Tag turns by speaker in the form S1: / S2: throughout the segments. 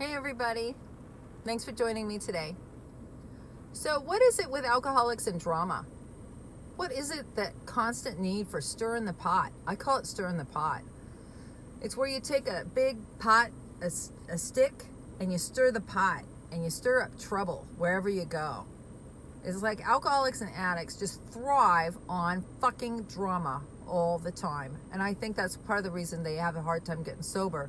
S1: Hey, everybody. Thanks for joining me today. So, what is it with alcoholics and drama? What is it that constant need for stirring the pot? I call it stirring the pot. It's where you take a big pot, a, a stick, and you stir the pot and you stir up trouble wherever you go. It's like alcoholics and addicts just thrive on fucking drama all the time. And I think that's part of the reason they have a hard time getting sober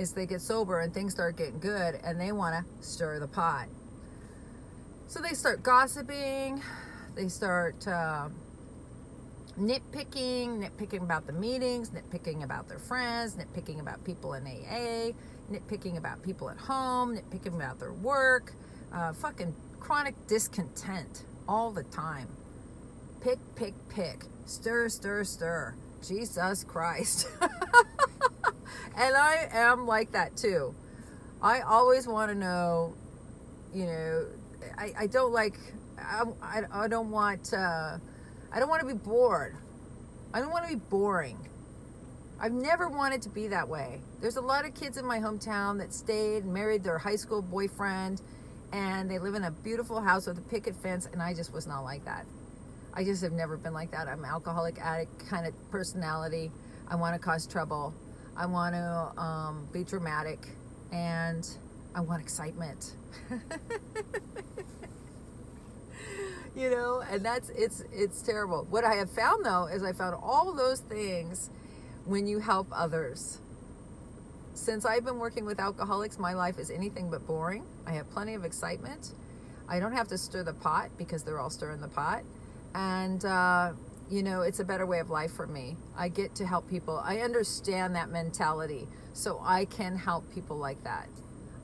S1: is they get sober and things start getting good and they want to stir the pot. So they start gossiping, they start uh, nitpicking, nitpicking about the meetings, nitpicking about their friends, nitpicking about people in AA, nitpicking about people at home, nitpicking about their work, uh, fucking chronic discontent all the time. Pick, pick, pick. Stir, stir, stir. Jesus Christ. and I am like that too. I always want to know, you know, I, I don't like, I, I, I don't want, uh, I don't want to be bored. I don't want to be boring. I've never wanted to be that way. There's a lot of kids in my hometown that stayed and married their high school boyfriend and they live in a beautiful house with a picket fence and I just was not like that. I just have never been like that. I'm alcoholic addict kind of personality. I want to cause trouble. I want to um, be dramatic and I want excitement. you know, and that's it's it's terrible. What I have found though is I found all those things when you help others. Since I've been working with alcoholics, my life is anything but boring. I have plenty of excitement. I don't have to stir the pot because they're all stirring the pot. And, uh, you know, it's a better way of life for me. I get to help people. I understand that mentality. So I can help people like that.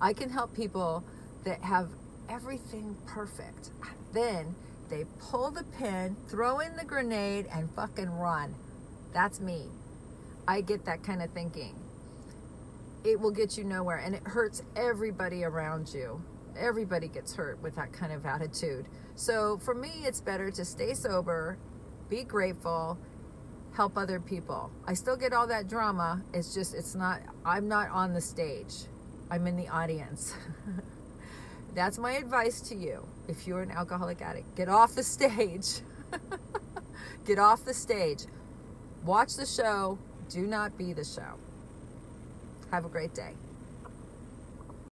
S1: I can help people that have everything perfect. Then they pull the pin, throw in the grenade, and fucking run. That's me. I get that kind of thinking. It will get you nowhere and it hurts everybody around you. Everybody gets hurt with that kind of attitude. So for me, it's better to stay sober, be grateful, help other people. I still get all that drama. It's just, it's not, I'm not on the stage, I'm in the audience. That's my advice to you. If you're an alcoholic addict, get off the stage. get off the stage. Watch the show. Do not be the show. Have a great day.